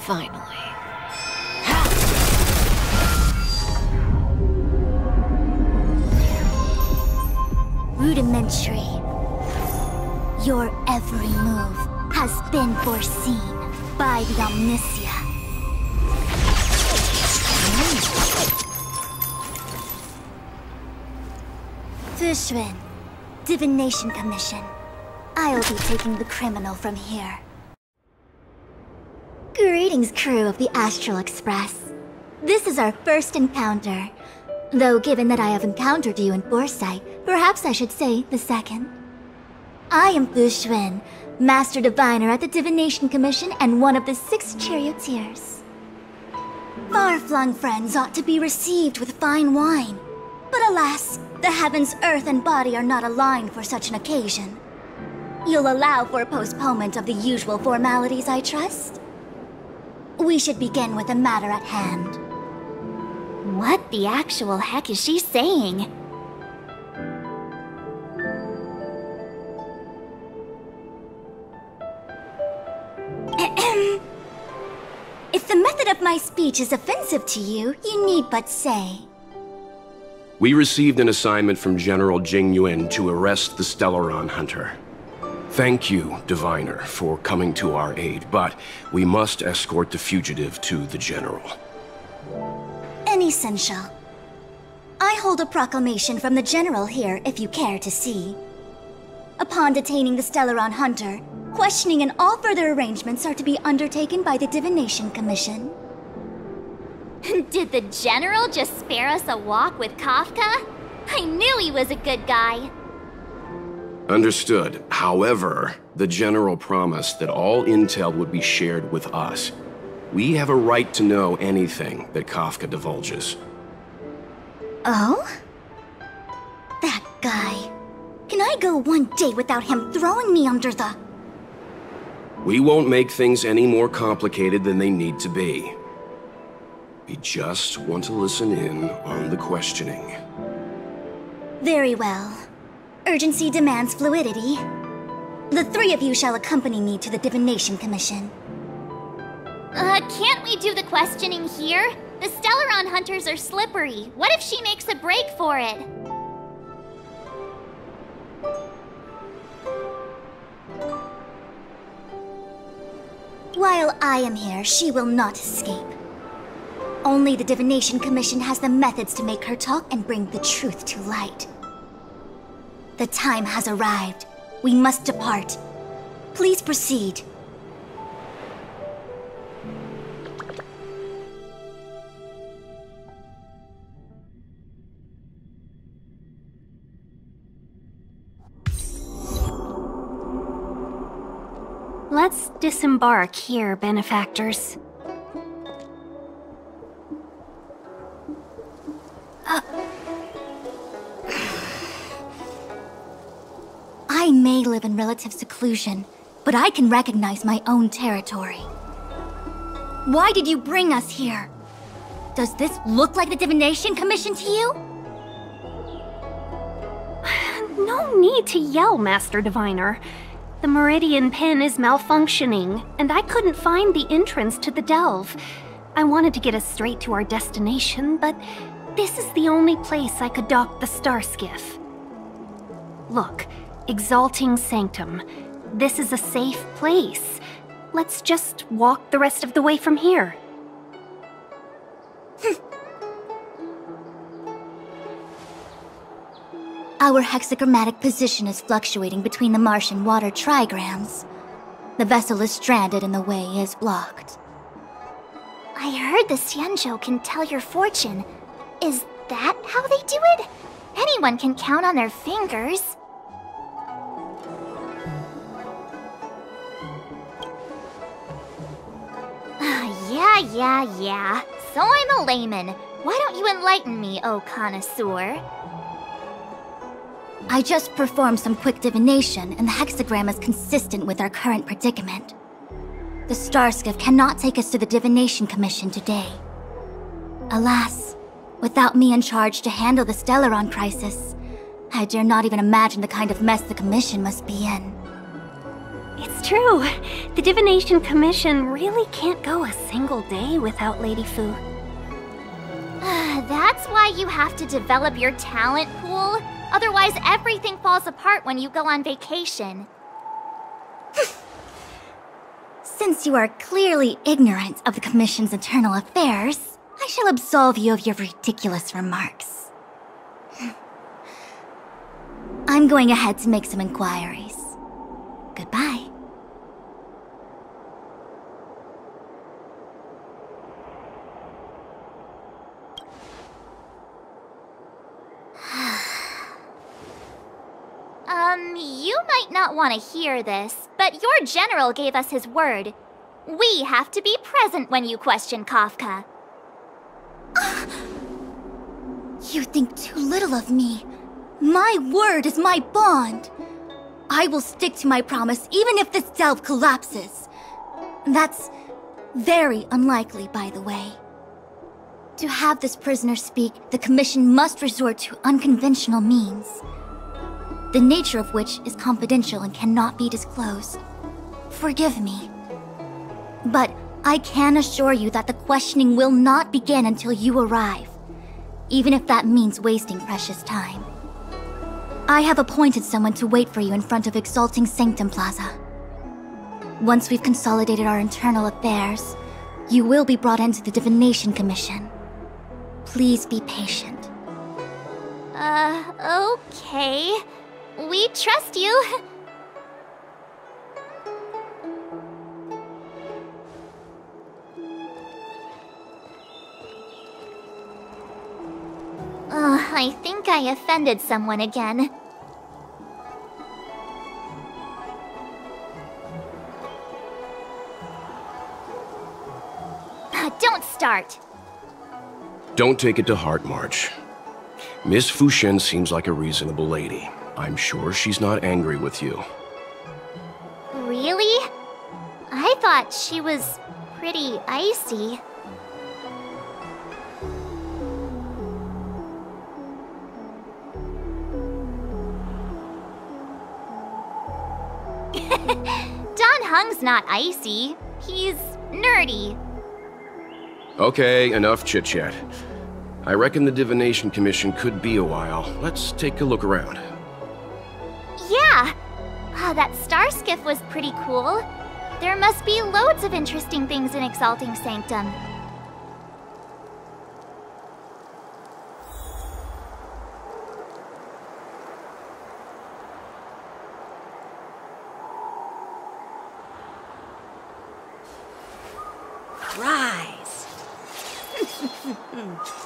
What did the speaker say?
Finally. Rudimentary. Your every move has been foreseen by the Omniscia. Fu Xuan, Divination Commission. I'll be taking the criminal from here. Greetings, crew of the Astral Express. This is our first encounter. Though given that I have encountered you in Foresight, perhaps I should say the second. I am Fu Xuan, Master Diviner at the Divination Commission and one of the six charioteers. Far-flung friends ought to be received with fine wine. But alas, the heavens, earth, and body are not aligned for such an occasion. You'll allow for a postponement of the usual formalities, I trust? We should begin with the matter at hand. What the actual heck is she saying? if the method of my speech is offensive to you, you need but say. We received an assignment from General Jing Yuan to arrest the Stellaron Hunter. Thank you, Diviner, for coming to our aid, but we must escort the fugitive to the General. Any essential. I hold a proclamation from the General here, if you care to see. Upon detaining the Stellaron Hunter, questioning and all further arrangements are to be undertaken by the Divination Commission. Did the General just spare us a walk with Kafka? I knew he was a good guy. Understood. However, the General promised that all intel would be shared with us. We have a right to know anything that Kafka divulges. Oh? That guy. Can I go one day without him throwing me under the... We won't make things any more complicated than they need to be. We just want to listen in on the questioning. Very well. Urgency demands fluidity. The three of you shall accompany me to the Divination Commission. Uh, can't we do the questioning here? The Stellaron hunters are slippery. What if she makes a break for it? While I am here, she will not escape. Only the Divination Commission has the methods to make her talk and bring the truth to light. The time has arrived. We must depart. Please proceed. Let's disembark here, benefactors. I may live in relative seclusion, but I can recognize my own territory. Why did you bring us here? Does this look like the Divination Commission to you? No need to yell, Master Diviner. The Meridian pin is malfunctioning, and I couldn't find the entrance to the delve. I wanted to get us straight to our destination, but this is the only place I could dock the star skiff. Look, Exalting Sanctum. This is a safe place. Let's just walk the rest of the way from here. Hmm. Our hexagrammatic position is fluctuating between the Martian water trigrams. The vessel is stranded and the way is blocked. I heard the Xianzhou can tell your fortune. Is that how they do it? Anyone can count on their fingers. Ah, yeah, yeah, yeah. So I'm a layman. Why don't you enlighten me, oh connoisseur? I just performed some quick divination, and the hexagram is consistent with our current predicament. The Starskiff cannot take us to the Divination Commission today. Alas, without me in charge to handle the Stellaron crisis, I dare not even imagine the kind of mess the Commission must be in. It's true. The Divination Commission really can't go a single day without Lady Fu. Ah, that's why you have to develop your talent pool. Otherwise, everything falls apart when you go on vacation. Since you are clearly ignorant of the Commission's internal affairs, I shall absolve you of your ridiculous remarks. I'm going ahead to make some inquiries. Goodbye. Um, you might not want to hear this, but your general gave us his word. We have to be present when you question Kafka. You think too little of me. My word is my bond. I will stick to my promise even if this delve collapses. That's very unlikely, by the way. To have this prisoner speak, the Commission must resort to unconventional means. The nature of which is confidential and cannot be disclosed. Forgive me. But I can assure you that the questioning will not begin until you arrive, even if that means wasting precious time. I have appointed someone to wait for you in front of Exalting Sanctum Plaza. Once we've consolidated our internal affairs, you will be brought into the Divination Commission. Please be patient. Uh, okay. We trust you. Uh, I think I offended someone again. Uh, Don't start. Don't take it to heart, March. Miss Fu Xuan seems like a reasonable lady. I'm sure she's not angry with you. Really? I thought she was pretty icy. Dan Heng's not icy. He's nerdy. Okay, enough chit chat. I reckon the Divination Commission could be a while. Let's take a look around. Yeah! Ah, that star skiff was pretty cool. There must be loads of interesting things in Exalting Sanctum. Rise.